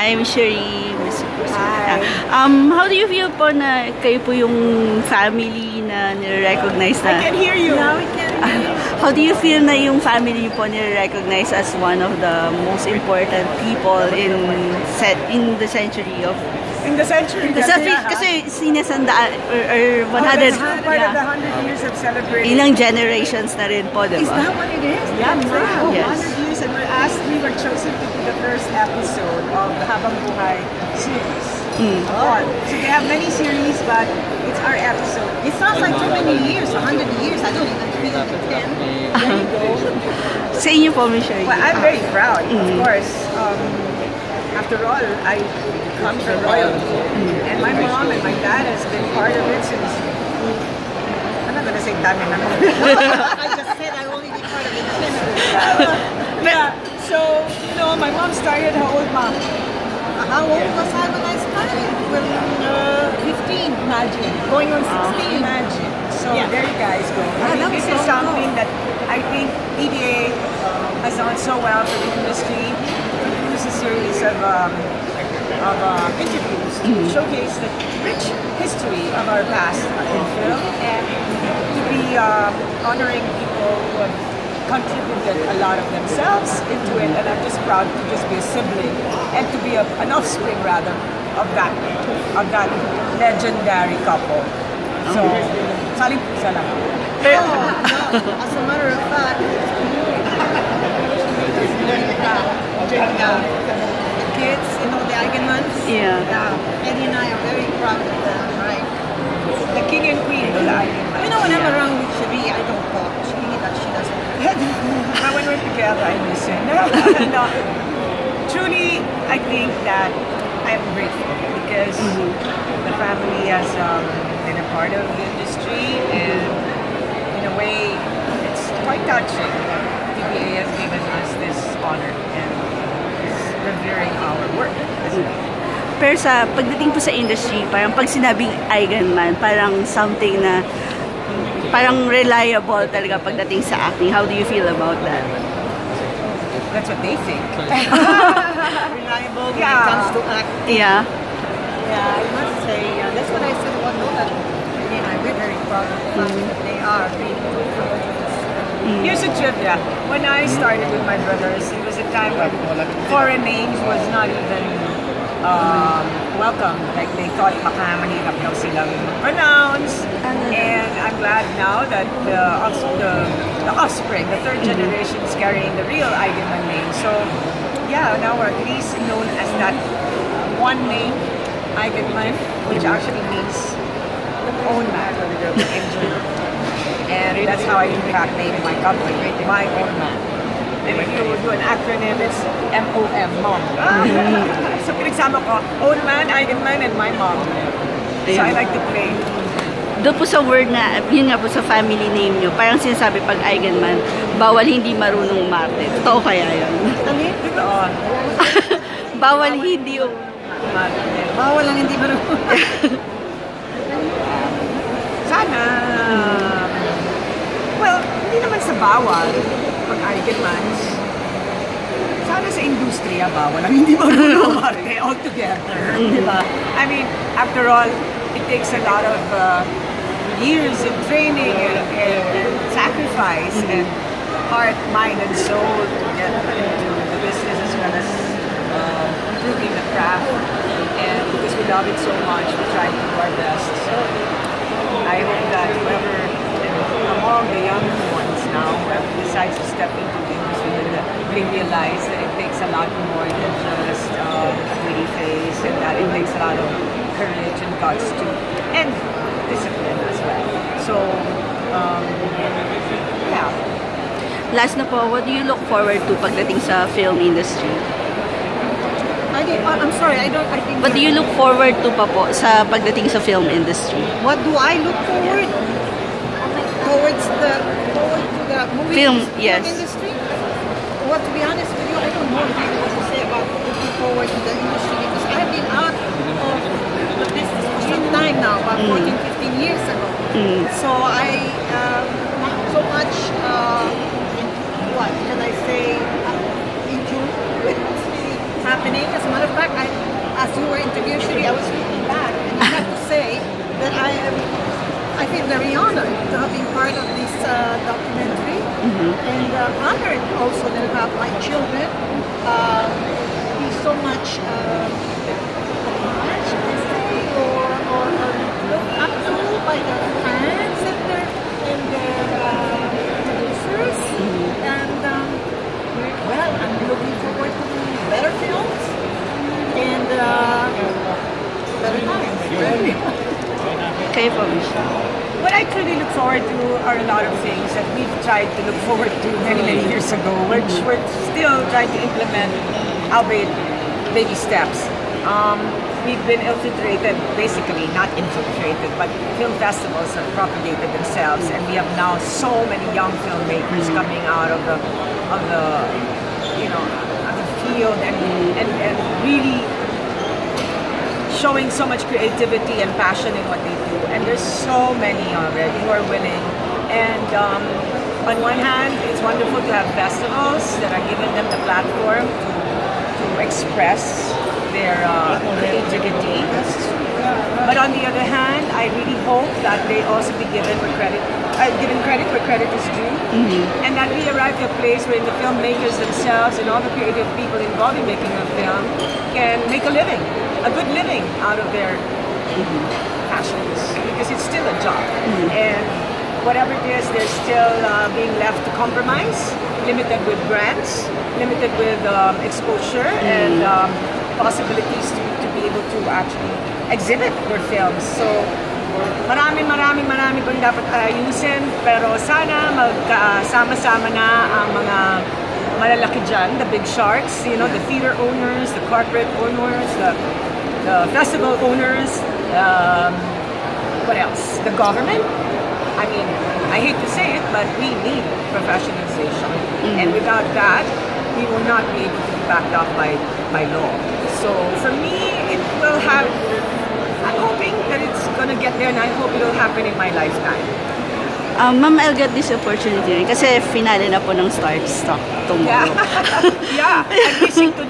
I'm Sherry. Miss Hi. Um, how do you feel po na kayo po yung family na nire-recognize na? I can hear you. Now we can How do you feel na yung family niyo po nire-recognize as one of the most important people in set in the century of In the century. kasi, yeah. kasi sinasandaan or, or Oh, 100 that's part of the yeah, 100 years of celebrating. ilang generations na rin po, di Is that what it is? Yeah, wow. Yes. 100 years and we're episode of the Buhay series. Mm. One. So they have many series, but it's our episode. It sounds like too many years, 100 years. I don't even feel the 10. There you go. Sa inyo po, Miss Well, I'm very proud, of Mm. course. Um, after all, I come from royalty. And my mom and my dad has been part of it since, I'm not going to say dami na. I just said I only be part of it 10. yeah, so, you know, my mom started, her old mom? How old was I when I started? Well, uh, 15, imagine. Going on 16. Imagine. So Yeah. there you guys go. Ah, I mean, this is so something that I think PBA has done so well for the industry. Produce a series of um, of uh, interviews to showcase the rich history of our past in film and to be um, honoring people who have contributed a lot of themselves into it. And I'm just proud to just be a sibling and to be a, an offspring rather of that of that legendary couple. So, saling pusa lang. Oh, no. As a matter of fact, the kids, you know, the Eigenmanns. Yeah. Yeah. Eddie and I are very proud of them, right? The king and queen of the island. You know, when I'm around with Cherie, I don't talk. She that she doesn't. Now when we're together, I listen. no, truly, I think that I am grateful because the family has um, been a part of the industry and in a way, it's quite touching. TBA has given us this honor and is revering our work. Pero sa pagdating po sa industry, parang pag sinabing man, parang something na parang reliable talaga pagdating sa acting. How do you feel about that? That's what they think. Reliable when Yeah. it comes to acting. Yeah. Yeah, I must say, uh, that's what I said about Nolan. Again, I'm very, very proud of the fact that they are really good producers. Here's a trivia. When I started with my brothers, it was a time when foreign names was not even um, welcome. Like they thought baka mahirap daw silang pronounce. And I'm glad now that the, the, the offspring, the third generation is carrying the real Eigenmann name. So yeah, now we're at least known as that one name, Eigenmann, which actually means own man. For the industry and that's how I in fact name my company, my own man. And if you do an acronym, it's M-O-M, mom. so pinagsama ko, own man, eigen man, and my mom. So I like to play. Doon po sa word na, yun nga po sa family name nyo, parang sinasabi pag Eigen man, bawal hindi marunong marte. Totoo kaya yun? Totoo. bawal hindi yung... Bawal lang hindi marunong. Sana, well, hindi naman sa bawal, pag eigen sana sa industriya bawal ang hindi marunong umarte altogether. Di ba? I mean, after all, it takes a lot of uh, years of training and, and sacrifice and heart, mind, and soul to get into the business as well as uh, improving the craft. And because we love it so much, we try to do our best. So I hope that whoever among the young ones now, whoever decides to step into the industry, they realize that it takes a lot more than just um, a pretty face, and that it takes a lot of courage and guts to, and discipline as well. So, um, yeah. Last na po, what do you look forward to pagdating sa film industry? I did, uh, I'm sorry, I don't, I think... What do you look forward to pa po sa pagdating sa film industry? What do I look forward towards the to the movie Film, film yes. industry? Well, to be honest with you, I don't know what to say about looking forward to the industry because I've been out of for some time now, about 14, 15 years ago. Mm. So I um, not so much. Uh, what can I say? Uh, in June, what's happening. As a matter of fact, I, as you were interviewing Cherie, I was looking back, and I have to say that I am, I feel very honored to have been part of this uh, documentary, and uh, honored also to have my children uh, be so much. Uh, obliged, let's say, or, or, or looked up to by their fans and their, and their uh, producers. And, um, well, I'm looking forward to better films and uh, better times. Kayo po, Michelle. What I truly look forward to are a lot of things that we've tried to look forward to many, many years ago, which we're still trying to implement, albeit baby steps. Um, we've been infiltrated, basically not infiltrated, but film festivals have propagated themselves, and we have now so many young filmmakers coming out of the, of the, you know, of the field and, and, and really showing so much creativity and passion in what they do. And so many already who are winning. And um, on one hand, it's wonderful to have festivals that are giving them the platform to, to express their uh, creativity. But on the other hand, I really hope that they also be given credit, uh, given credit where credit is due, and that we arrive at a place where the filmmakers themselves and all the creative people involved in making a film can make a living, a good living out of their passions, because it's still a job, and whatever it is, they're still uh, being left to compromise, limited with grants, limited with um, exposure and um, possibilities to, to be able to actually exhibit their films. So, maraming maraming maraming pang dapat ayusin, pero sana magkasama-sama na ang mga malalaki dyan, the big sharks, you know, the theater owners, the corporate owners, the, the festival owners, um, what else? The government. I mean, I hate to say it, but we need professionalization. And without that, we will not be able to be backed up by, by law. So for me, it will have, I'm hoping that it's gonna get there and I hope it will happen in my lifetime. Um, Ma'am, I'll get this opportunity rin kasi finale na po ng Start Stock tomorrow. Yeah. yeah. I'm missing to